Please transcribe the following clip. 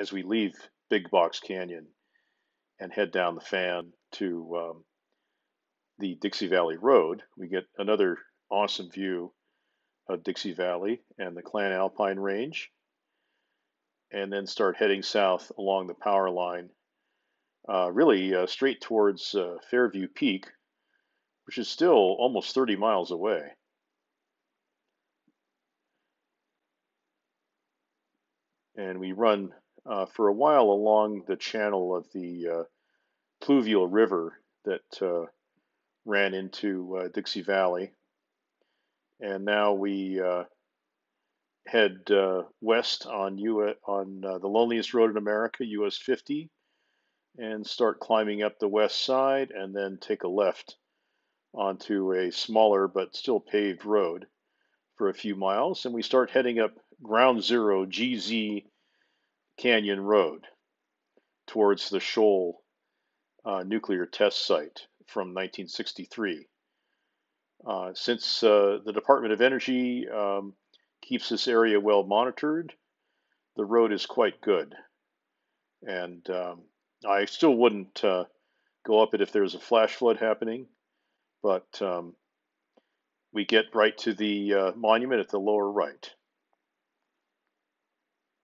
as we leave Big Box Canyon and head down the fan to um, the Dixie Valley Road, we get another awesome view of Dixie Valley and the Clan Alpine Range, and then start heading south along the power line, uh, really uh, straight towards uh, Fairview Peak, which is still almost 30 miles away. And we run uh, for a while along the channel of the uh, pluvial river that uh, ran into Dixie Valley. And now we uh, head uh, west on U on uh, the loneliest road in America, US 50, and start climbing up the west side, and then take a left onto a smaller but still paved road for a few miles, and we start heading up Ground Zero GZ Canyon Road towards the Shoal uh, nuclear test site from 1963. Uh, since uh, the Department of Energy um, keeps this area well monitored, the road is quite good. And um, I still wouldn't uh, go up it if there's a flash flood happening, but um, we get right to the uh, monument at the lower right.